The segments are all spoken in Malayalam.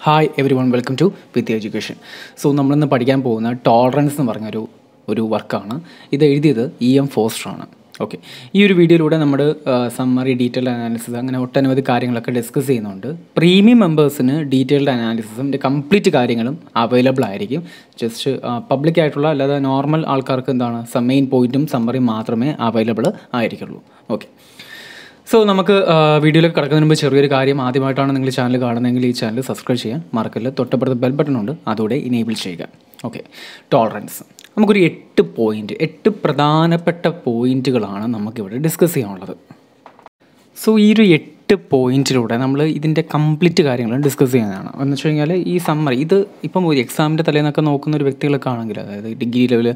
Hi everyone welcome to with education so നമ്മളിന്ന് പഠിക്കാൻ പോകുന്ന ടോളറൻസ് എന്ന് പറഞ്ഞൊരു ഒരു വർക്കാണ്. ഇത് എഴുതിയത് ഇ എം ഫോസ്റ്ററാണ് ഓക്കെ ഈ ഒരു വീഡിയോയിലൂടെ നമ്മൾ സമ്മറി ഡീറ്റെയിൽഡ് അനാലിസിസ് അങ്ങനെ ഒട്ടനവധി കാര്യങ്ങളൊക്കെ ഡിസ്കസ് ചെയ്യുന്നുണ്ട്. പ്രീമിയം മെമ്പേഴ്സിന് ഡീറ്റെയിൽഡ് അനാലിസിസിന്റെ കംപ്ലീറ്റ് കാര്യങ്ങളും അവൈലബിൾ ആയിരിക്കും. ജസ്റ്റ് പബ്ലിക് ആയിട്ടുള്ള അല്ലാതെ നോർമൽ ആൾക്കാർക്ക് എന്താണ് മെയിൻ പോയിന്റും സമ്മറിയും മാത്രമേ അവൈലബിൾ ആയിരിക്കുള്ളൂ. ഓക്കെ സോ നമുക്ക് വീഡിയോയിലേക്ക് കിടക്കുന്നതിന് മുമ്പ് ചെറിയൊരു കാര്യം ആദ്യമായിട്ടാണ് നിങ്ങൾ ചാനൽ കാണുന്നതെങ്കിൽ ഈ ചാനൽ സബ്സ്ക്രൈബ് ചെയ്യാൻ മറക്കല്ല തൊട്ടപ്പുറത്ത് ബെൽ ബട്ടൺ ഉണ്ട്. അതോടെ ഇനേബിൾ ചെയ്യുക. ഓക്കെ ടോളറൻസ് നമുക്കൊരു എട്ട് പോയിന്റ് എട്ട് പ്രധാനപ്പെട്ട പോയിന്റുകളാണ് നമുക്കിവിടെ ഡിസ്കസ് ചെയ്യാനുള്ളത്. സോ ഈ ഒരു എട്ട് പോയിന്റിലൂടെ നമ്മൾ ഇതിന്റെ കംപ്ലീറ്റ് കാര്യങ്ങൾ ഡിസ്കസ് ചെയ്യുന്നതാണ്. എന്ന് വെച്ച് കഴിഞ്ഞാൽ ഈ സമ്മറി ഇത് ഇപ്പം ഒരു എക്സാമിന്റെ തലേന്നൊക്കെ നോക്കുന്ന ഒരു വ്യക്തികളൊക്കെ ആണെങ്കിൽ അതായത് ഡിഗ്രി ലെവൽ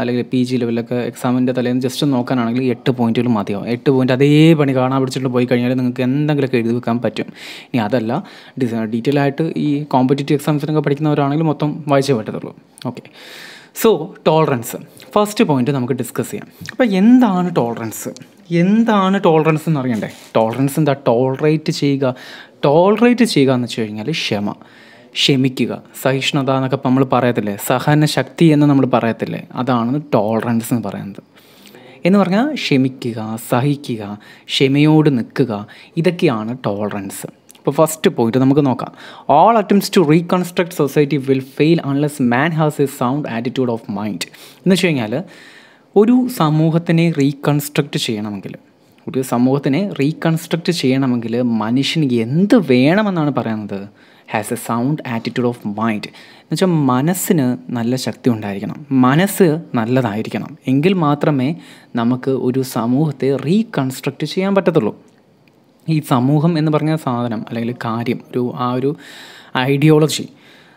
അല്ലെങ്കിൽ പി ജി ലെവലൊക്കെ എക്സാമിന്റെ തലേന്ന് ജസ്റ്റ് നോക്കാനാണെങ്കിൽ എട്ട് പോയിന്റുകൾ മതിയാവും. എട്ട് പോയിന്റ് അതേ പണി കാണാൻ പിടിച്ചിട്ട് പോയി കഴിഞ്ഞാൽ നിങ്ങൾക്ക് എന്തെങ്കിലുമൊക്കെ എഴുതി വെക്കാൻ പറ്റും. ഇനി അതല്ല ഡീറ്റെയിൽ ആയിട്ട് ഈ കോമ്പറ്റേറ്റീവ് എക്സാംസിനൊക്കെ പഠിക്കുന്നവരാണെങ്കിൽ മൊത്തം വായിച്ചേ പറ്റത്തുള്ളൂ. Okay so tolerance first point നമുക്ക് ഡിസ്കസ് ചെയ്യാം. അപ്പോൾ എന്താണ് ടോളറൻസ് എന്താണ് ടോളറൻസ് എന്ന് അറിയണ്ടേ? ടോളറൻസ് എന്താ? ടോളറേറ്റ് ചെയ്യുക. ടോളറേറ്റ് ചെയ്യുക എന്ന് വെച്ച് കഴിഞ്ഞാൽ ക്ഷമ. ക്ഷമിക്കുക. സഹിഷ്ണുത എന്നൊക്കെ നമ്മൾ പറയത്തില്ലേ? സഹന ശക്തി എന്ന് നമ്മൾ പറയത്തില്ലേ? അതാണ് ടോളറൻസ് എന്ന് പറയുന്നത്. എന്ന് പറഞ്ഞാൽ ക്ഷമിക്കുക സഹിക്കുക ക്ഷമയോട് നിൽക്കുക. ഇതൊക്കെയാണ് ടോളറൻസ് ഇപ്പോൾ ഫസ്റ്റ് പോയിന്റ് നമുക്ക് നോക്കാം. All attempts to reconstruct society will fail unless man has a sound attitude of mind എന്ന് വെച്ച് കഴിഞ്ഞാൽ ഒരു സമൂഹത്തിനെ റീകൺസ്ട്രക്റ്റ് ചെയ്യണമെങ്കിൽ ഒരു സമൂഹത്തിനെ റീകൺസ്ട്രക്റ്റ് ചെയ്യണമെങ്കിൽ മനുഷ്യന് എന്ത് വേണമെന്നാണ് പറയുന്നത്? Has a sound attitude of mind എന്നുവെച്ചാൽ മനസ്സിന് നല്ല ശക്തി ഉണ്ടായിരിക്കണം. മനസ്സ് നല്ലതായിരിക്കണം. എങ്കിൽ മാത്രമേ നമുക്ക് ഒരു സമൂഹത്തെ റീകൺസ്ട്രക്റ്റ് ചെയ്യാൻ പറ്റത്തുള്ളൂ. ഈ സമൂഹം എന്ന് പറഞ്ഞ സാധനം അല്ലെങ്കിൽ കാര്യം ഒരു ആ ഒരു ഐഡിയോളജി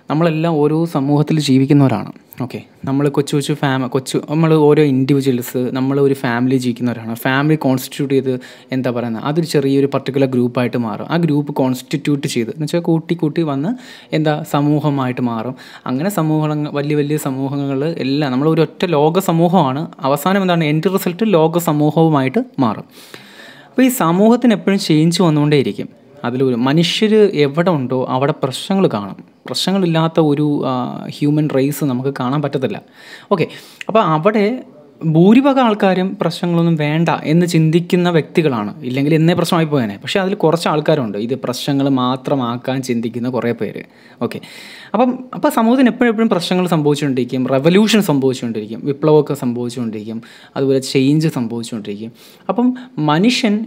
നമ്മളെല്ലാം ഓരോ സമൂഹത്തിൽ ജീവിക്കുന്നവരാണ്. ഓക്കെ നമ്മൾ കൊച്ചു കൊച്ചു ഫാമ കൊച്ചു നമ്മൾ ഓരോ ഇൻഡിവിജ്വൽസ് നമ്മൾ ഒരു ഫാമിലി ജീവിക്കുന്നവരാണ്. ഫാമിലി കോൺസ്റ്റിറ്റ്യൂട്ട് ചെയ്ത് എന്താ പറയുന്നത് അതൊരു ചെറിയൊരു പർട്ടിക്കുലർ ഗ്രൂപ്പായിട്ട് മാറും. ആ ഗ്രൂപ്പ് കോൺസ്റ്റിറ്റ്യൂട്ട് ചെയ്ത് എന്ന് വെച്ചാൽ കൂട്ടി കൂട്ടി വന്ന് എന്താ സമൂഹമായിട്ട് മാറും. അങ്ങനെ സമൂഹങ്ങൾ വലിയ വലിയ സമൂഹങ്ങൾ എല്ലാം നമ്മൾ ഒരു ഒറ്റ ലോക സമൂഹമാണ്. അവസാനം എന്താണ്? എന്റെ റിസൾട്ട് ലോക സമൂഹവുമായിട്ട് മാറും. അപ്പോൾ ഈ സമൂഹത്തിന് എപ്പോഴും ചേഞ്ച് വന്നുകൊണ്ടേയിരിക്കും. അതിലൊരു മനുഷ്യർ എവിടെ ഉണ്ടോ അവിടെ പ്രശ്നങ്ങൾ കാണും. പ്രശ്നങ്ങളില്ലാത്ത ഒരു ഹ്യൂമൻ റേസ് നമുക്ക് കാണാൻ പറ്റത്തില്ല. ഓക്കെ അപ്പോൾ അവിടെ ഭൂരിഭാഗം ആൾക്കാരും പ്രശ്നങ്ങളൊന്നും വേണ്ട എന്ന് ചിന്തിക്കുന്ന വ്യക്തികളാണ്. ഇല്ലെങ്കിൽ എന്നേ പ്രശ്നമായി പോയേനെ പക്ഷേ അതിൽ കുറച്ച് ആൾക്കാരുണ്ട്. ഇത് പ്രശ്നങ്ങൾ മാത്രമാക്കാൻ ചിന്തിക്കുന്ന കുറേ പേര്. ഓക്കെ അപ്പം അപ്പോൾ സമൂഹത്തിന് എപ്പോഴും എപ്പോഴും പ്രശ്നങ്ങൾ സംഭവിച്ചുകൊണ്ടിരിക്കും. റെവല്യൂഷൻ സംഭവിച്ചുകൊണ്ടിരിക്കും. വിപ്ലവമൊക്കെ സംഭവിച്ചുകൊണ്ടിരിക്കും. അതുപോലെ ചേഞ്ച് സംഭവിച്ചുകൊണ്ടിരിക്കും. അപ്പം മനുഷ്യൻ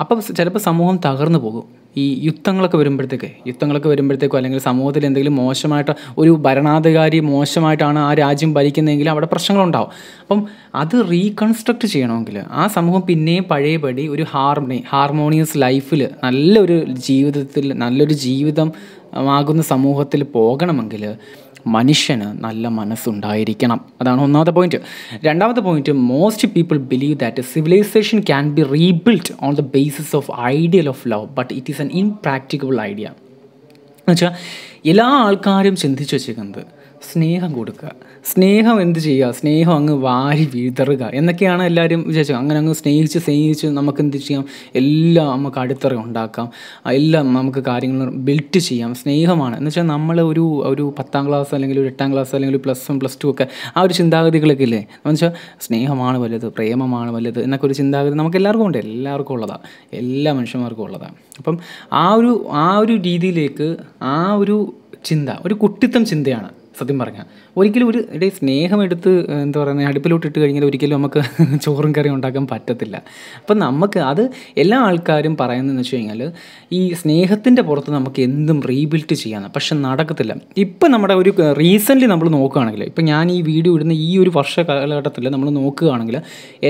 അപ്പം ചിലപ്പോൾ സമൂഹം തകർന്നു പോകും. ഈ യുദ്ധങ്ങളൊക്കെ വരുമ്പോഴത്തേക്ക് യുദ്ധങ്ങളൊക്കെ വരുമ്പോഴത്തേക്കോ അല്ലെങ്കിൽ സമൂഹത്തിൽ എന്തെങ്കിലും മോശമായിട്ട് ഒരു ഭരണാധികാരി മോശമായിട്ടാണ് ആ രാജ്യം ഭരിക്കുന്നതെങ്കിൽ അവിടെ പ്രശ്നങ്ങളുണ്ടാവും. അപ്പം അത് റീകൺസ്ട്രക്ട് ചെയ്യണമെങ്കിൽ ആ സമൂഹം പിന്നെയും പഴയപടി ഒരു ഹാർമണി ഹാർമോണിയസ് ലൈഫിൽ നല്ലൊരു ജീവിതത്തിൽ നല്ലൊരു ജീവിതം ആകുന്ന സമൂഹത്തിൽ പോകണമെങ്കിൽ മനുഷ്യന് നല്ല മനസ്സുണ്ടായിരിക്കണം. അതാണ് ഒന്നാമത്തെ പോയിന്റ് രണ്ടാമത്തെ point most people believe that civilisation can be rebuild on the basis of ideal of love but it is an impracticable idea എന്നുവെച്ചാൽ എല്ലാ ആൾക്കാരും ചിന്തിച്ചു വെച്ചിരിക്കുന്നത് സ്നേഹം കൊടുക്കുക. സ്നേഹം എന്ത് ചെയ്യുക? സ്നേഹം അങ്ങ് വാരി വിതറുക. എന്നൊക്കെയാണ് എല്ലാവരും വിചാരിച്ചത്. അങ്ങനെ അങ്ങ് സ്നേഹിച്ച് സ്നേഹിച്ച് നമുക്ക് എന്ത് ചെയ്യാം? എല്ലാം നമുക്ക് അടിത്തറ ഉണ്ടാക്കാം. എല്ലാം നമുക്ക് കാര്യങ്ങൾ ബിൽറ്റ് ചെയ്യാം. സ്നേഹമാണ്. എന്ന് വെച്ചാൽ നമ്മൾ ഒരു ഒരു പത്താം ക്ലാസ് അല്ലെങ്കിൽ ഒരു എട്ടാം ക്ലാസ് അല്ലെങ്കിൽ പ്ലസ് വൺ പ്ലസ് ടു ഒക്കെ ആ ഒരു ചിന്താഗതികളൊക്കെ ഇല്ലേ? എന്ന് വെച്ചാൽ സ്നേഹമാണ് വലുത് പ്രേമമാണ് വലുത് എന്നൊക്കെ ഒരു ചിന്താഗതി നമുക്ക് എല്ലാവർക്കും ഉണ്ട്. എല്ലാവർക്കും ഉള്ളതാണ് എല്ലാ മനുഷ്യന്മാർക്കും ഉള്ളതാണ് അപ്പം ആ ഒരു ആ ഒരു രീതിയിലേക്ക് ആ ഒരു ചിന്ത ഒരു കുട്ടിത്തം ചിന്തയാണ് സത്യം പറഞ്ഞാൽ ഒരിക്കലും ഒരു ഇടയിൽ സ്നേഹം എടുത്ത് എന്താ പറയുന്നത് അടുപ്പിലോട്ട് ഇട്ട് കഴിഞ്ഞാൽ ഒരിക്കലും നമുക്ക് ചോറും കറിയും ഉണ്ടാക്കാൻ പറ്റത്തില്ല. അപ്പം നമുക്ക് അത് എല്ലാ ആൾക്കാരും പറയുന്നതെന്ന് വെച്ച് കഴിഞ്ഞാൽ ഈ സ്നേഹത്തിന്റെ പുറത്ത് നമുക്ക് എന്തും റീബിൽറ്റ് ചെയ്യാമെന്ന് പക്ഷെ നടക്കത്തില്ല. ഇപ്പം നമ്മുടെ ഒരു റീസെന്റ്ലി നമ്മൾ നോക്കുകയാണെങ്കിൽ ഇപ്പം ഞാൻ ഈ വീഡിയോ ഇടുന്ന ഈ ഒരു വർഷ കാലഘട്ടത്തിൽ നമ്മൾ നോക്കുകയാണെങ്കിൽ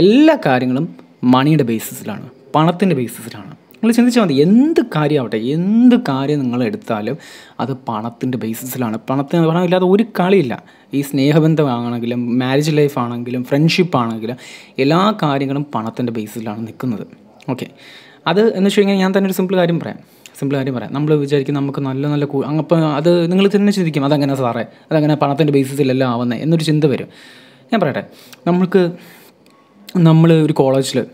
എല്ലാ കാര്യങ്ങളും മണിയുടെ ബേസിസിലാണ് പണത്തിന്റെ ബേസിസിലാണ് നിങ്ങൾ ചിന്തിച്ചാൽ മതി എന്ത് കാര്യമാവട്ടെ എന്ത് കാര്യം നിങ്ങൾ എടുത്താലും അത് പണത്തിന്റെ ബേസിസിലാണ് പണത്തിന് പണമില്ലാതെ ഒരു കളിയില്ല. ഈ സ്നേഹബന്ധമാണെങ്കിലും മാരേജ് ലൈഫ് ആണെങ്കിലും ഫ്രണ്ട്ഷിപ്പ് ആണെങ്കിലും എല്ലാ കാര്യങ്ങളും പണത്തിന്റെ ബേസിസിലാണ് നിൽക്കുന്നത്. ഓക്കെ അത് എന്ന് വെച്ച് കഴിഞ്ഞാൽ ഞാൻ തന്നെ ഒരു സിമ്പിൾ കാര്യം പറയാം. സിമ്പിൾ കാര്യം പറയാം. നമ്മൾ വിചാരിക്കും നമുക്ക് നല്ല നല്ല കൂ അപ്പം അത് നിങ്ങൾ തന്നെ ചിന്തിക്കും അതങ്ങനെ സാറേ അതങ്ങനെ പണത്തിന്റെ ബേസിസിലല്ല ആവുന്നത് എന്നൊരു ചിന്ത വരും. ഞാൻ പറയട്ടെ നമ്മൾക്ക് നമ്മൾ ഒരു കോളേജിൽ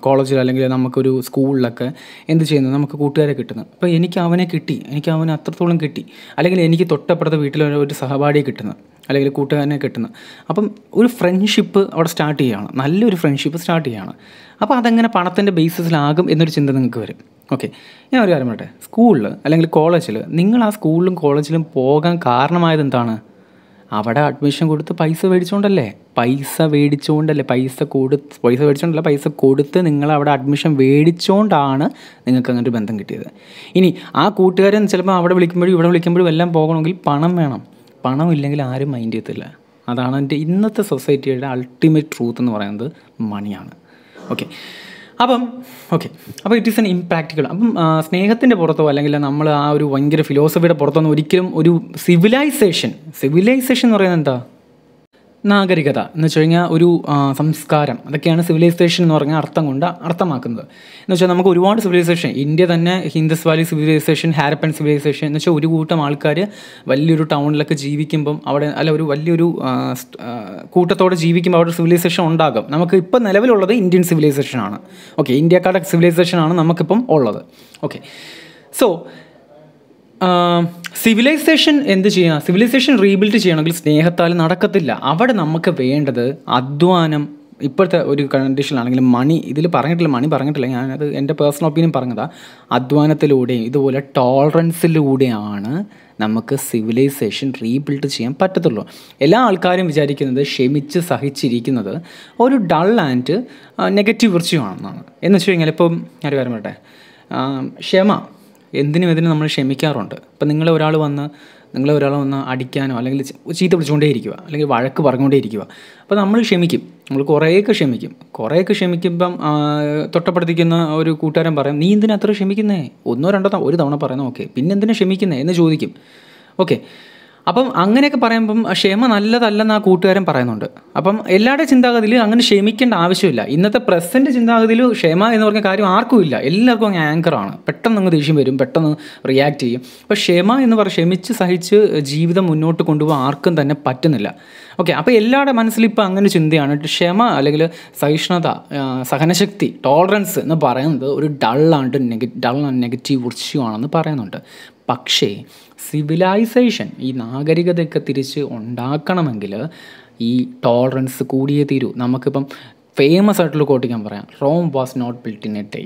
കോളേജിൽ അല്ലെങ്കിൽ നമുക്കൊരു സ്കൂളിലൊക്കെ എന്ത് ചെയ്യുന്നത് നമുക്ക് കൂട്ടുകാരെ കിട്ടുന്നത് അപ്പോൾ എനിക്ക് അവനെ കിട്ടി. എനിക്ക് അവനെ അത്രത്തോളം കിട്ടി. അല്ലെങ്കിൽ എനിക്ക് തൊട്ടപ്പുറത്തെ വീട്ടിൽ ഒരു- സഹപാഠിയെ കിട്ടുന്നത് അല്ലെങ്കിൽ കൂട്ടുകാരനെ കിട്ടുന്നത് അപ്പം ഒരു ഫ്രണ്ട്ഷിപ്പ് അവിടെ സ്റ്റാർട്ട് ചെയ്യുകയാണ്. നല്ലൊരു ഫ്രണ്ട്ഷിപ്പ് സ്റ്റാർട്ട് ചെയ്യുകയാണ്. അപ്പോൾ അതെങ്ങനെ പണത്തിന്റെ ബേസിസിലാകും എന്നൊരു ചിന്ത നിങ്ങൾക്ക് വരും. ഓക്കെ ഞാൻ ഒരു കാര്യം പറയട്ടെ. സ്കൂളിൽ അല്ലെങ്കിൽ കോളേജിൽ നിങ്ങൾ ആ സ്കൂളിലും കോളേജിലും പോകാൻ കാരണമായത് എന്താണ്? അവിടെ അഡ്മിഷൻ കൊടുത്ത് പൈസ മേടിച്ചുകൊണ്ടല്ലേ പൈസ മേടിച്ചുകൊണ്ടല്ലേ പൈസ കൊടുത്ത് പൈസ മേടിച്ചുകൊണ്ടല്ല പൈസ കൊടുത്ത് നിങ്ങൾ അവിടെ അഡ്മിഷൻ മേടിച്ചുകൊണ്ടാണ് നിങ്ങൾക്ക് അങ്ങനെ ഒരു ബന്ധം കിട്ടിയത്. ഇനി ആ കൂട്ടുകാരൻ ചിലപ്പോൾ അവിടെ വിളിക്കുമ്പോഴും ഇവിടെ വിളിക്കുമ്പോഴും എല്ലാം പോകണമെങ്കിൽ പണം വേണം. പണം ഇല്ലെങ്കിൽ ആരും മൈൻഡ് ചെയ്യത്തില്ല. അതാണ് എന്റെ ഇന്നത്തെ സൊസൈറ്റിയുടെ അൾട്ടിമേറ്റ് ട്രൂത്ത് എന്ന് പറയുന്നത് മണിയാണ് ഓക്കെ അപ്പം ഓക്കെ അപ്പോൾ ഇറ്റ് ഈസ് എൻ ഇമ്പ്രാക്ടിക്കൽ അപ്പം സ്നേഹത്തിന്റെ പുറത്തോ അല്ലെങ്കിൽ നമ്മൾ ആ ഒരു ഭയങ്കര ഫിലോസഫിയുടെ പുറത്തൊന്നും ഒരിക്കലും ഒരു സിവിലൈസേഷൻ സിവിലൈസേഷൻ എന്ന് പറയുന്നത് എന്താ? നാഗരികത എന്ന് വെച്ച് കഴിഞ്ഞാൽ ഒരു സംസ്കാരം. അതൊക്കെയാണ് സിവിലൈസേഷൻ എന്ന് പറഞ്ഞാൽ അർത്ഥം കൊണ്ട് അർത്ഥമാക്കുന്നത്. എന്ന് വെച്ചാൽ നമുക്ക് ഒരുപാട് സിവിലൈസേഷൻ ഇന്ത്യ തന്നെ Indus valley civilisation Harappan civilisation എന്ന് വെച്ചാൽ ഒരു കൂട്ടം ആൾക്കാർ വലിയൊരു ടൗണിലൊക്കെ ജീവിക്കുമ്പം അവിടെ അല്ല ഒരു വലിയൊരു കൂട്ടത്തോടെ ജീവിക്കുമ്പോൾ അവിടെ സിവിലൈസേഷൻ ഉണ്ടാകും. നമുക്ക് ഇപ്പം നിലവിലുള്ളത് ഇന്ത്യൻ സിവിലൈസേഷൻ ആണ്. ഓക്കെ ഇന്ത്യക്കാരുടെ സിവിലൈസേഷൻ ആണ് നമുക്കിപ്പം ഉള്ളത്. ഓക്കെ സോ സിവിലൈസേഷൻ എന്ത് ചെയ്യുക സിവിലൈസേഷൻ റീബിൽഡ് ചെയ്യണമെങ്കിൽ സ്നേഹത്താൽ നടക്കത്തില്ല. അവിടെ നമുക്ക് വേണ്ടത് അധ്വാനം. ഇപ്പോഴത്തെ ഒരു കണ്ടീഷനിലാണെങ്കിലും മണി ഇതിൽ പറഞ്ഞിട്ടില്ല മണി പറഞ്ഞിട്ടില്ല. ഞാനത് എന്റെ പേഴ്സണൽ ഒപ്പീനിയൻ പറഞ്ഞതാ. അധ്വാനത്തിലൂടെയും ഇതുപോലെ ടോളറൻസിലൂടെയാണ് നമുക്ക് സിവിലൈസേഷൻ റീബിൽഡ് ചെയ്യാൻ പറ്റത്തുള്ളൂ. എല്ലാ ആൾക്കാരും വിചാരിക്കുന്നത് ക്ഷമിച്ച് സഹിച്ചിരിക്കുന്നത് ഒരു ഡൾ ആൻഡ് നെഗറ്റീവ് വിർച്ചു ആണെന്നാണ് എന്ന് വെച്ച് കഴിഞ്ഞാൽ ഇപ്പം ഞാൻ കാര്യം പറയട്ടെ? ക്ഷമ. എന്തിനും ഇതിനും നമ്മൾ ക്ഷമിക്കാറുണ്ട്. ഇപ്പം നിങ്ങളെ ഒരാൾ വന്ന് നിങ്ങളെ ഒരാൾ വന്ന് അടിക്കാനോ അല്ലെങ്കിൽ ചീത്ത വിളിച്ചുകൊണ്ടേ ഇരിക്കുക അല്ലെങ്കിൽ വഴക്ക് പറഞ്ഞുകൊണ്ടേയിരിക്കുക അപ്പോൾ നമ്മൾ ക്ഷമിക്കും. നമ്മൾ കുറേയൊക്കെ ക്ഷമിക്കും. കുറേയൊക്കെ ക്ഷമിക്കുമ്പം തൊട്ടപ്പെടുത്തിക്കുന്ന ഒരു കൂട്ടുകാരൻ പറയും നീ എന്തിനാ അത്ര ക്ഷമിക്കുന്നേ? ഒന്നോ രണ്ടോ ഒരു തവണ പറയുന്നത് ഓക്കെ പിന്നെ എന്തിനാ ക്ഷമിക്കുന്നേ? എന്ന് ചോദിക്കും. ഓക്കെ. അപ്പം അങ്ങനെയൊക്കെ പറയുമ്പം ക്ഷമ നല്ലതല്ലെന്ന് ആ കൂട്ടുകാരൻ പറയുന്നുണ്ട്. അപ്പം എല്ലാവരുടെ ചിന്താഗതിയിൽ അങ്ങനെ ക്ഷമിക്കേണ്ട ആവശ്യമില്ല. ഇന്നത്തെ പ്രസന്റ് ചിന്താഗതിയിൽ ക്ഷമ എന്ന് പറഞ്ഞ കാര്യം ആർക്കും ഇല്ല. എല്ലാവർക്കും അങ്ങ് ആങ്കറാണ് പെട്ടെന്ന് അങ്ങ് ദേഷ്യം വരും പെട്ടെന്ന് റിയാക്ട് ചെയ്യും. അപ്പോൾ ക്ഷമ എന്ന് പറഞ്ഞ ക്ഷമിച്ച് സഹിച്ച് ജീവിതം മുന്നോട്ട് കൊണ്ടുപോകാൻ ആർക്കും തന്നെ പറ്റുന്നില്ല. ഓക്കെ അപ്പോൾ എല്ലാവരുടെ മനസ്സിൽ ഇപ്പോൾ അങ്ങനെ ചിന്തയാണ്. ക്ഷമ അല്ലെങ്കിൽ സഹിഷ്ണുത സഹനശക്തി ടോളറൻസ് എന്ന് പറയുന്നത് ഒരു ഡള്ളാണ്ട് നെഗ ഡൾ ആൻഡ് നെഗറ്റീവ് വിർച്യൂ ആണെന്ന് പറയുന്നുണ്ട്. പക്ഷേ സിവിലൈസേഷൻ ഈ നാഗരികതയൊക്കെ തിരിച്ച് ഉണ്ടാക്കണമെങ്കിൽ ഈ ടോളറൻസ് കൂടിയേ തീരൂ. നമുക്കിപ്പം ഫേമസ് ആയിട്ടുള്ള കോട്ട് ഞാൻ പറയാം. Rome was not built in a day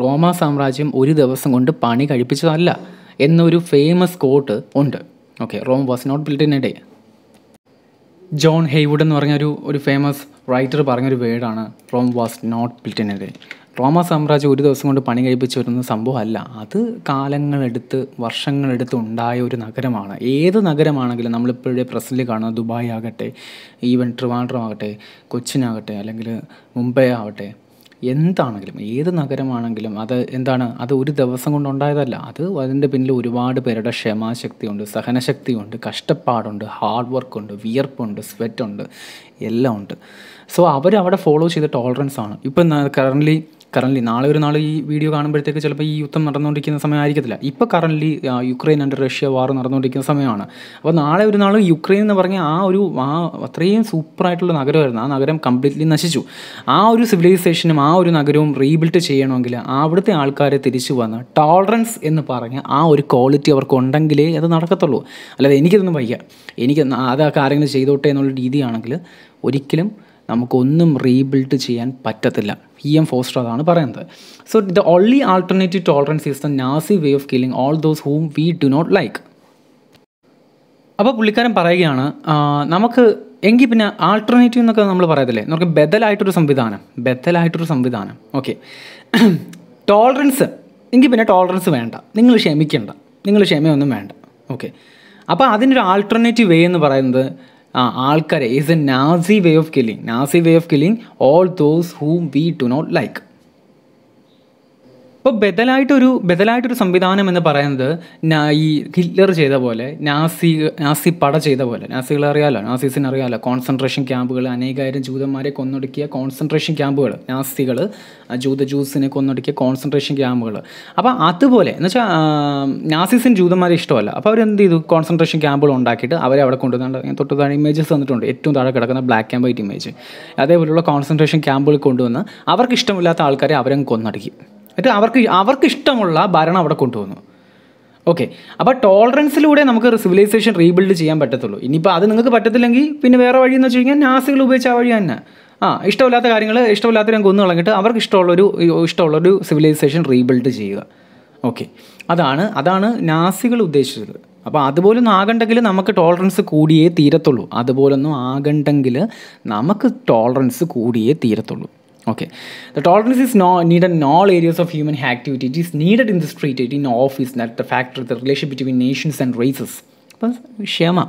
റോമ സാമ്രാജ്യം ഒരു ദിവസം കൊണ്ട് പണി കഴിപ്പിച്ചതല്ല എന്നൊരു ഫേമസ് കോട്ട് ഉണ്ട്. Okay Rome was not built in a day John Heywood എന്ന് പറഞ്ഞൊരു ഒരു ഫേമസ് റൈറ്റർ പറഞ്ഞൊരു വേർഡാണ് Rome was not built in a day റോമ സാമ്രാജ്യം ഒരു ദിവസം കൊണ്ട് പണി കഴിപ്പിച്ച് വരുന്ന സംഭവമല്ല. അത് കാലങ്ങളെടുത്ത് വർഷങ്ങളെടുത്ത് ഉണ്ടായ ഒരു നഗരമാണ്. ഏത് നഗരമാണെങ്കിലും നമ്മളിപ്പോഴേ പ്രസന്റിൽ കാണുന്ന ദുബായ് ആകട്ടെ ഈവൻ ട്രിവാൻഡ്രം ആകട്ടെ കൊച്ചിനാകട്ടെ അല്ലെങ്കിൽ മുംബൈ ആവട്ടെ. എന്താണെങ്കിലും ഏത് നഗരമാണെങ്കിലും അത് എന്താണ് അത് ഒരു ദിവസം കൊണ്ട് ഉണ്ടായതല്ല. അത് അതിന്റെ പിന്നിൽ ഒരുപാട് പേരുടെ ക്ഷമാശക്തിയുണ്ട് സഹനശക്തിയുണ്ട് കഷ്ടപ്പാടുണ്ട് ഹാർഡ് വർക്കുണ്ട് വിയർപ്പുണ്ട് സ്വെറ്റുണ്ട് എല്ലാം ഉണ്ട്. സോ അവർ അവിടെ ഫോളോ ചെയ്ത ടോളറൻസ് ആണ്. ഇപ്പം കറന്റ്ലി കറന്റ്ലി നാളെ ഒരു നാൾ ഈ വീഡിയോ കാണുമ്പോഴത്തേക്ക് ചിലപ്പോൾ ഈ യുദ്ധം നടന്നുകൊണ്ടിരിക്കുന്ന സമയമായിരിക്കത്തില്ല. ഇപ്പോൾ currently Ukraine and Russia war നടന്നുകൊണ്ടിരിക്കുന്ന സമയമാണ്. അപ്പോൾ നാളെ ഒരു നാൾ യുക്രൈൻ എന്ന് പറഞ്ഞ ആ ഒരു ആ അത്രയും സൂപ്പറായിട്ടുള്ള നഗരമായിരുന്നു. ആ നഗരം കംപ്ലീറ്റ്ലി നശിച്ചു. ആ ഒരു സിവിലൈസേഷനും ആ ഒരു നഗരവും റീബിൽഡ് ചെയ്യണമെങ്കിൽ അവിടുത്തെ ആൾക്കാരെ തിരിച്ചു വന്ന് ടോളറൻസ് എന്ന് പറഞ്ഞ ആ ഒരു ക്വാളിറ്റി അവർക്ക് ഉണ്ടെങ്കിലേ അത് നടക്കത്തുള്ളൂ. അല്ലാതെ എനിക്കിതൊന്നും വയ്യ. എനിക്ക് അതൊക്കെ ആരെങ്കിലും ചെയ്തോട്ടെ എന്നുള്ള രീതിയാണെങ്കിൽ ഒരിക്കലും നമുക്കൊന്നും റീബിൽഡ് ചെയ്യാൻ പറ്റത്തില്ല. ഇ എം ഫോസ്റ്റർ അതാണ് പറയുന്നത്. So the only alternative tolerance is the Nazi way of killing all those whom we do not like അപ്പോൾ പുള്ളിക്കാരൻ പറയുകയാണ് നമുക്ക് എങ്കിൽ പിന്നെ ആൾട്ടർനേറ്റീവ് എന്നൊക്കെ നമ്മൾ പറയത്തില്ലേ? നമുക്ക് ബദലായിട്ടൊരു സംവിധാനം ബദലായിട്ടൊരു സംവിധാനം. ഓക്കെ ടോളറൻസ് എങ്കിൽ പിന്നെ ടോളറൻസ് വേണ്ട. നിങ്ങൾ ക്ഷമിക്കേണ്ട. നിങ്ങൾ ക്ഷമയൊന്നും വേണ്ട. ഓക്കെ അപ്പോൾ അതിനൊരു ആൾട്ടർനേറ്റീവ് വേ എന്ന് പറയുന്നത് ആൾക്കാരെ is a Nazi way of killing Nazi way of killing all those whom we do not like ഇപ്പോൾ ബദലായിട്ടൊരു ബദലായിട്ടൊരു സംവിധാനം എന്ന് പറയുന്നത് ഈ ഹിറ്റ്ലർ ചെയ്ത പോലെ നാസി നാസി പട ചെയ്ത പോലെ നാസികളെ അറിയാലോ? നാസീസിന് അറിയാലോ? കോൺസെൻട്രേഷൻ ക്യാമ്പുകൾ അനേകായിരം ജൂതന്മാരെ കൊന്നൊടുക്കിയ കോൺസെൻട്രേഷൻ ക്യാമ്പുകൾ നാസികൾ ജൂത ജൂസിനെ കൊന്നൊടുക്കിയ കോൺസെൻട്രേഷൻ ക്യാമ്പുകൾ അപ്പോൾ അതുപോലെ എന്ന് വെച്ചാൽ നാസീസിന് ജൂതന്മാരെ ഇഷ്ടമല്ല. അപ്പോൾ അവരെന്ത് ചെയ്തു? കോൺസെൻട്രേഷൻ ക്യാമ്പുകൾ ഉണ്ടാക്കിയിട്ട് അവരെ അവിടെ കൊണ്ടുവന്നുണ്ട് ഞാൻ തൊട്ട് താഴെ ഇമേജസ് തന്നിട്ടുണ്ട്. ഏറ്റവും താഴെ കിടക്കുന്ന ബ്ലാക്ക് ആൻഡ് വൈറ്റ് ഇമേജ് അതേപോലെയുള്ള കോൺസെൻട്രേഷൻ ക്യാമ്പുകൾ കൊണ്ടുവന്ന് അവർക്ക് ഇഷ്ടമില്ലാത്ത ആൾക്കാരെ അവരങ്ങ് കൊന്നടിക്കും. എന്നിട്ട് അവർക്ക് അവർക്ക് ഇഷ്ടമുള്ള ഭരണം അവിടെ കൊണ്ടുവന്നു. ഓക്കെ അപ്പോൾ ടോളറൻസിലൂടെ നമുക്ക് സിവിലൈസേഷൻ റീബിൽഡ് ചെയ്യാൻ പറ്റത്തുള്ളൂ. ഇനിയിപ്പോൾ അത് നിങ്ങൾക്ക് പറ്റത്തില്ലെങ്കിൽ പിന്നെ വേറെ വഴി എന്ന് വെച്ച് കഴിഞ്ഞാൽ നാസികൾ ഉപയോഗിച്ച ആ വഴി തന്നെ. ആ ഇഷ്ടമില്ലാത്ത കാര്യങ്ങൾ ഇഷ്ടമില്ലാത്തവരെ കൊന്നു കളഞ്ഞിട്ട് അവർക്ക് ഇഷ്ടമുള്ളൊരു ഇഷ്ടമുള്ളൊരു സിവിലൈസേഷൻ റീബിൽഡ് ചെയ്യുക. ഓക്കെ അതാണ് അതാണ് നാസികൾ ഉദ്ദേശിച്ചത്. അപ്പോൾ അതുപോലൊന്നും ആകണ്ടെങ്കിൽ നമുക്ക് ടോളറൻസ് കൂടിയേ തീരത്തുള്ളൂ. അതുപോലൊന്നും ആകണ്ടെങ്കിൽ നമുക്ക് ടോളറൻസ് കൂടിയേ തീരത്തുള്ളൂ. Okay. The tolerance is no, needed in all areas of human activity. It is needed in the street, in office, that the factor, the relationship between nations and races. അപ്പം ക്ഷമ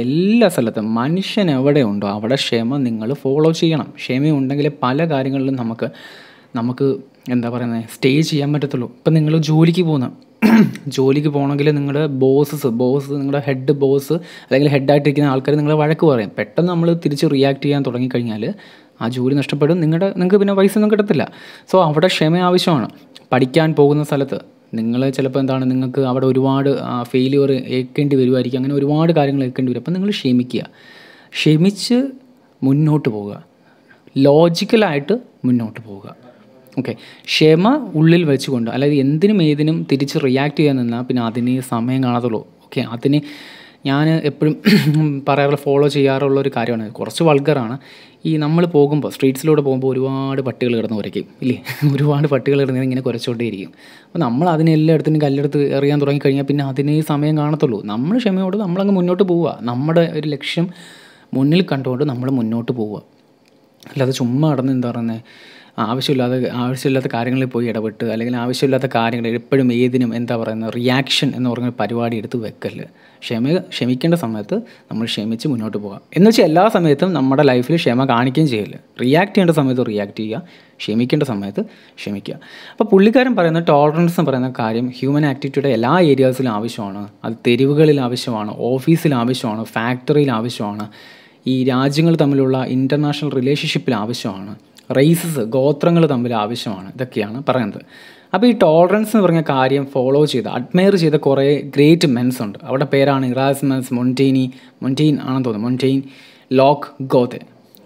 എല്ലാ സ്ഥലത്തും മനുഷ്യൻ എവിടെ ഉണ്ടോ അവിടെ ക്ഷമ നിങ്ങൾ ഫോളോ ചെയ്യണം ക്ഷമയുണ്ടെങ്കിൽ പല കാര്യങ്ങളിലും നമുക്ക് നമുക്ക് എന്താ പറയുന്നത് സ്റ്റേ ചെയ്യാൻ പറ്റത്തുള്ളൂ ഇപ്പം നിങ്ങൾ ജോലിക്ക് പോകുന്ന ജോലിക്ക് പോകണമെങ്കിൽ നിങ്ങളുടെ ബോസസ് ബോസ് നിങ്ങളുടെ ഹെഡ് ബോസ് അല്ലെങ്കിൽ ഹെഡായിട്ടിരിക്കുന്ന ആൾക്കാർ നിങ്ങളെ വഴക്ക് പറയും പെട്ടെന്ന് നമ്മൾ തിരിച്ച് റിയാക്ട് ചെയ്യാൻ തുടങ്ങിക്കഴിഞ്ഞാൽ ആ ജോലി നഷ്ടപ്പെടും. നിങ്ങളുടെ നിങ്ങൾക്ക് പിന്നെ പൈസ ഒന്നും കിട്ടത്തില്ല. സോ അവിടെ ക്ഷമ ആവശ്യമാണ്. പഠിക്കാൻ പോകുന്ന സ്ഥലത്ത് നിങ്ങൾ ചിലപ്പോൾ എന്താണ് നിങ്ങൾക്ക് അവിടെ ഒരുപാട് ഫെയിലിയർ ഏൽക്കേണ്ടി വരുമായിരിക്കും അങ്ങനെ ഒരുപാട് കാര്യങ്ങൾ ഏൽക്കേണ്ടി വരും. അപ്പം നിങ്ങൾ ക്ഷമിക്കുക. ക്ഷമിച്ച് മുന്നോട്ട് പോവുക. ലോജിക്കലായിട്ട് മുന്നോട്ട് പോവുക. ഓക്കെ ക്ഷമ ഉള്ളിൽ വെച്ചുകൊണ്ട് അതായത് എന്തിനും ഏതിനും തിരിച്ച് റിയാക്ട് ചെയ്യാൻ നിന്നാൽ പിന്നെ അതിന് സമയം കാണാത്തുള്ളൂ. ഓക്കെ അതിന് ഞാൻ എപ്പോഴും പറയാറുള്ള ഫോളോ ചെയ്യാറുള്ള ഒരു കാര്യമാണ്. കുറച്ച് വൾഗറാണ് ഈ നമ്മൾ പോകുമ്പോൾ സ്ട്രീറ്റ്സിലൂടെ പോകുമ്പോൾ ഒരുപാട് പട്ടികൾ കിടന്ന് കുരയ്ക്കും ഇല്ലേ? ഒരുപാട് പട്ടികൾ കിടന്ന് ഇങ്ങനെ കുരച്ചുകൊണ്ടേയിരിക്കും. അപ്പോൾ നമ്മൾ അതിനെ എല്ലായിടത്തും കല്ലെടുത്ത് എറിയാൻ തുടങ്ങിക്കഴിഞ്ഞാൽ പിന്നെ അതിനേ സമയം കാണത്തുള്ളൂ. നമ്മൾ ക്ഷമയോട് നമ്മളങ്ങ് മുന്നോട്ട് പോവുക. നമ്മുടെ ഒരു ലക്ഷ്യം മുന്നിൽ കണ്ടുകൊണ്ട് നമ്മൾ മുന്നോട്ട് പോവുക. അല്ലാതെ ചുമ്മാ നടന്ന് എന്താ പറയുന്നത് ആവശ്യമില്ലാതെ ആവശ്യമില്ലാത്ത കാര്യങ്ങളിൽ പോയി ഇടപെട്ട് അല്ലെങ്കിൽ ആവശ്യമില്ലാത്ത കാര്യങ്ങൾ എപ്പോഴും ഏതിനും എന്താ പറയുന്നത് റിയാക്ഷൻ എന്ന് പറഞ്ഞ പരിപാടി എടുത്ത് വെക്കൽ. ക്ഷമ ക്ഷമിക്കേണ്ട സമയത്ത് നമ്മൾ ക്ഷമിച്ച് മുന്നോട്ട് പോകാം. എന്ന് വെച്ചാൽ എല്ലാ സമയത്തും നമ്മുടെ ലൈഫിൽ ക്ഷമ കാണിക്കുകയും ചെയ്യൽ. റിയാക്ട് ചെയ്യേണ്ട സമയത്ത് റിയാക്ട് ചെയ്യുക ക്ഷമിക്കേണ്ട സമയത്ത് ക്ഷമിക്കുക. അപ്പോൾ പുള്ളിക്കാരൻ പറയുന്ന ടോളറൻസ് എന്ന് പറയുന്ന കാര്യം ഹ്യൂമൻ ആക്ടിവിറ്റിയുടെ എല്ലാ ഏരിയാസിലും ആവശ്യമാണ്. അത് തെരുവുകളിൽ ആവശ്യമാണ് ഓഫീസിൽ ആവശ്യമാണ് ഫാക്ടറിയിൽ ആവശ്യമാണ് ഈ രാജ്യങ്ങൾ തമ്മിലുള്ള ഇന്റർനാഷണൽ റിലേഷൻഷിപ്പിൽ ആവശ്യമാണ്. റേസസ് ഗോത്രങ്ങൾ തമ്മിൽ ആവശ്യമാണ്. ഇതൊക്കെയാണ് പറയുന്നത്. അപ്പോൾ ഈ ടോളറൻസ് എന്ന് പറഞ്ഞ കാര്യം ഫോളോ ചെയ്ത് അഡ്മയർ ചെയ്ത കുറേ ഗ്രേറ്റ് മെൻസ് ഉണ്ട്. അവരുടെ പേരാണ് ഇറാസ് ഇറാസ്മസ് മൊണ്ടീനി മൊണ്ടീൻ ആണെന്ന് തോന്നുന്നു. മൊണ്ടീൻ ലോക്ക് ഗോതെ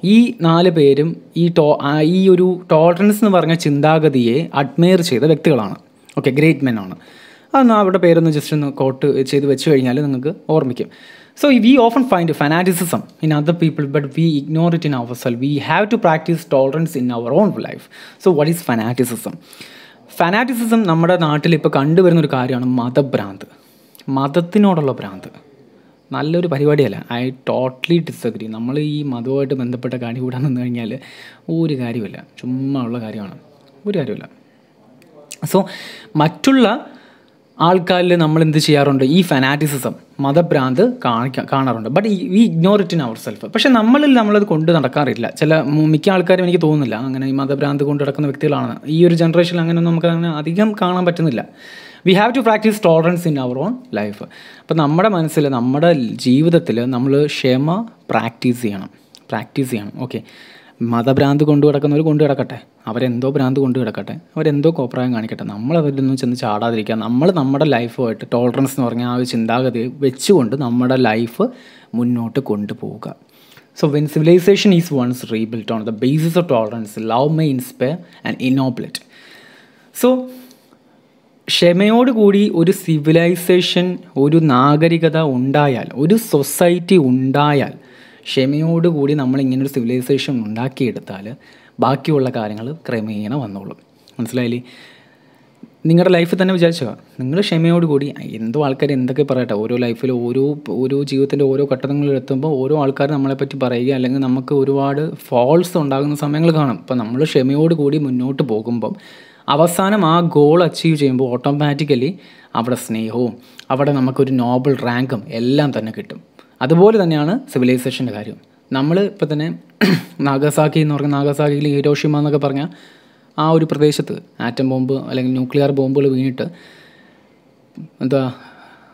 ഈ നാല് പേരും ഈ ടോ ഈ ഒരു ടോളറൻസ് എന്ന് പറഞ്ഞ ചിന്താഗതിയെ അഡ്മയർ ചെയ്ത വ്യക്തികളാണ്. ഓക്കെ ഗ്രേറ്റ് മെൻ ആണ്. അതൊന്ന് അവരുടെ പേരൊന്ന് ജസ്റ്റ് ഒന്ന് കോട്ട് ചെയ്ത് വെച്ച് കഴിഞ്ഞാൽ നിങ്ങൾക്ക് ഓർമ്മിക്കും. So we often find fanaticism in other people, but we ignore it in ourselves. We have to practice tolerance in our own life. So what is fanaticism? Fanaticism നമ്മുടെ നാട്ടിൽ ഇപ്പോൾ കണ്ടുവരുന്ന ഒരു കാര്യമാണ് മതഭ്രാന്ത്. മതത്തിനോടുള്ള ഭ്രാന്ത്. നല്ലൊരു പരിപാടിയല്ല. ഐ ടോട്ടലി ഡിസഗ്രി നമ്മൾ ഈ മതവുമായിട്ട് ബന്ധപ്പെട്ട കാര്യം കൂടാൻ നിന്ന് കഴിഞ്ഞാൽ ഒരു കാര്യമില്ല ചുമ്മാ ഉള്ള കാര്യമാണ്. ഒരു കാര്യമില്ല സോ മറ്റുള്ള ആൾക്കാരിൽ നമ്മൾ എന്ത് ചെയ്യാറുണ്ട്? ഈ ഫനാറ്റിസിസം മതഭ്രാന്ത് കാണിക്ക കാണാറുണ്ട്. But we ignore it in our self പക്ഷേ നമ്മളിൽ നമ്മളത് കൊണ്ട് നടക്കാറില്ല. ചില മിക്ക ആൾക്കാരും എനിക്ക് തോന്നുന്നില്ല. അങ്ങനെ ഈ മതഭ്രാന്ത് കൊണ്ട് നടക്കുന്ന വ്യക്തികളാണ്. ഈ ഒരു ജനറേഷനിൽ അങ്ങനെ നമുക്ക് അങ്ങനെ അധികം കാണാൻ പറ്റുന്നില്ല. We have to practise tolerance in our own life അപ്പം നമ്മുടെ മനസ്സിൽ നമ്മുടെ ജീവിതത്തിൽ നമ്മൾ ക്ഷമ പ്രാക്ടീസ് ചെയ്യണം. പ്രാക്ടീസ് ചെയ്യണം. ഓക്കെ മതഭ്രാന്ത് കൊണ്ടു കിടക്കുന്നവർ കൊണ്ടു കിടക്കട്ടെ. അവരെന്തോ ഭ്രാന്ത് കൊണ്ടു കിടക്കട്ടെ. അവരെന്തോ കോപ്രായം കാണിക്കട്ടെ. നമ്മൾ അവരിലൊന്നും ചെന്ന് ചാടാതിരിക്കുക നമ്മൾ നമ്മുടെ ലൈഫുമായിട്ട് ടോളറൻസ് എന്ന് പറഞ്ഞ ആ ഒരു ചിന്താഗതി വെച്ചുകൊണ്ട് നമ്മുടെ ലൈഫ് മുന്നോട്ട് കൊണ്ടുപോവുക. So when civilisation is once rebuilt on the basis of tolerance love my inspire and ennoble it so ക്ഷമയോടുകൂടി ഒരു സിവിലൈസേഷൻ ഒരു നാഗരികത ഉണ്ടായാൽ ഒരു സൊസൈറ്റി ഉണ്ടായാൽ ക്ഷമയോടുകൂടി നമ്മൾ ഇങ്ങനൊരു സിവിലൈസേഷൻ ഉണ്ടാക്കിയെടുത്താൽ ബാക്കിയുള്ള കാര്യങ്ങൾ ക്രമേണ വന്നോളും. മനസ്സിലായില്ലേ? നിങ്ങളുടെ ലൈഫിൽ തന്നെ വിചാരിച്ചോ? നിങ്ങൾ ക്ഷമയോടുകൂടി എന്തോ ആൾക്കാർ എന്തൊക്കെ പറയട്ടെ ഓരോ ലൈഫിൽ ഓരോ ഓരോ ജീവിതത്തിന്റെ ഓരോ ഘട്ടങ്ങളിലെത്തുമ്പോൾ ഓരോ ആൾക്കാർ നമ്മളെപ്പറ്റി പറയുക അല്ലെങ്കിൽ നമുക്ക് ഒരുപാട് ഫോൾസ് ഉണ്ടാകുന്ന സമയങ്ങൾ കാണും. അപ്പോൾ നമ്മൾ ക്ഷമയോടുകൂടി മുന്നോട്ട് പോകുമ്പം അവസാനം ആ ഗോൾ അച്ചീവ് ചെയ്യുമ്പോൾ ഓട്ടോമാറ്റിക്കലി അവിടെ സ്നേഹവും അവിടെ നമുക്കൊരു നോബൽ റാങ്കും എല്ലാം തന്നെ കിട്ടും. അതുപോലെ തന്നെയാണ് സിവിലൈസേഷന്റെ കാര്യം. നമ്മൾ ഇപ്പോൾ തന്നെ നാഗസാക്കി എന്ന് പറഞ്ഞ നാഗസാക്കിയിൽ ഹിരോഷിമ എന്നൊക്കെ പറഞ്ഞാൽ ആ ഒരു പ്രദേശത്ത് ആറ്റം ബോംബ് അല്ലെങ്കിൽ ന്യൂക്ലിയർ ബോംബുകൾ വീണിട്ട് എന്താ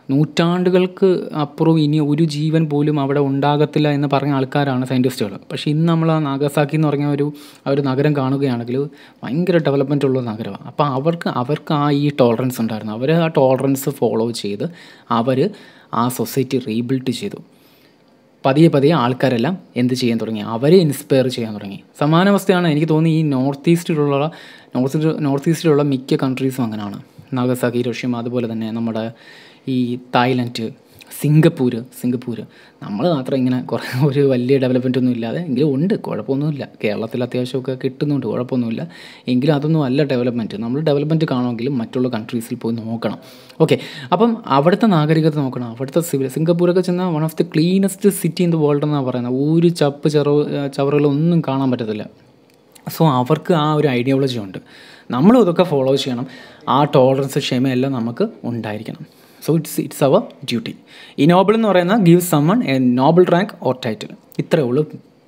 നൂറ്റാണ്ടുകൾക്ക് അപ്പുറം ഇനി ഒരു ജീവൻ പോലും അവിടെ ഉണ്ടാകത്തില്ല എന്ന് പറഞ്ഞ ആൾക്കാരാണ് സയന്റിസ്റ്റുകൾ പക്ഷേ ഇന്ന് നമ്മൾ ആ നാഗസാക്കി എന്ന് പറഞ്ഞ ഒരു ആ ഒരു നഗരം കാണുകയാണെങ്കിൽ ഭയങ്കര ഡെവലപ്മെന്റ് ഉള്ള നഗരമാണ്. അപ്പോൾ അവർക്ക് അവർക്ക് ആ ഈ ടോളറൻസ് ഉണ്ടായിരുന്നു. അവർ ആ ടോളറൻസ് ഫോളോ ചെയ്ത് അവർ ആ സൊസൈറ്റി റീബിൽഡ് ചെയ്തു. പതിയെ പതിയെ ആൾക്കാരെല്ലാം എന്ത് ചെയ്യാൻ തുടങ്ങി? അവരെ ഇൻസ്പയർ ചെയ്യാൻ തുടങ്ങി. സമാന അവസ്ഥയാണ് എനിക്ക് തോന്നി ഈ നോർത്ത് ഈസ്റ്റിലുള്ള നോർത്ത് നോർത്ത് ഈസ്റ്റിലുള്ള മിക്ക കൺട്രീസും അങ്ങനെയാണ് നാഗസാക്കി റഷ്യം അതുപോലെ തന്നെ നമ്മുടെ ഈ തായ്ലൻഡ് സിംഗപ്പൂർ സിംഗപ്പൂർ നമ്മൾ മാത്രം ഇങ്ങനെ കുറേ ഒരു വലിയ ഡെവലപ്മെന്റ് ഒന്നും ഇല്ലാതെ എങ്കിലും ഉണ്ട്. കുഴപ്പമൊന്നുമില്ല. കേരളത്തിൽ അത്യാവശ്യമൊക്കെ കിട്ടുന്നുണ്ട്. കുഴപ്പമൊന്നുമില്ല. എങ്കിലും അതൊന്നും അല്ല ഡെവലപ്മെന്റ് നമ്മൾ ഡെവലപ്മെന്റ് കാണുമെങ്കിലും മറ്റുള്ള കൺട്രീസിൽ പോയി നോക്കണം. ഓക്കെ അപ്പം അവിടുത്തെ നാഗരികത നോക്കണം. അവിടുത്തെ സിവിൽ സിംഗപ്പൂരൊക്കെ ചെന്നാൽ one of the cleanest city in the world എന്നാണ് പറയുന്നത്. ഒരു ചപ്പ് ചെറവ് ചവറുകളൊന്നും കാണാൻ പറ്റത്തില്ല. സോ അവർക്ക് ആ ഒരു ഐഡിയോളജി ഉണ്ട്. നമ്മളും ഇതൊക്കെ ഫോളോ ചെയ്യണം. ആ ടോളറൻസ് ക്ഷമയെല്ലാം നമുക്ക് ഉണ്ടായിരിക്കണം. So it's it's our duty ഈ നോബിൾ എന്ന് പറയുന്ന give someone a noble rank or title ഇത്രയേ ഉള്ളൂ.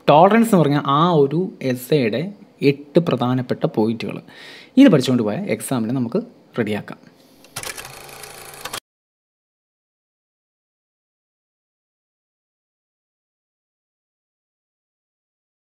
ടോളറൻസ് എന്ന് പറഞ്ഞാൽ ആ ഒരു എസ്സയുടെ എട്ട് പ്രധാനപ്പെട്ട പോയിന്റുകൾ ഇത് പഠിച്ചുകൊണ്ട് പോയാൽ എക്സാമിന് നമുക്ക് റെഡിയാക്കാം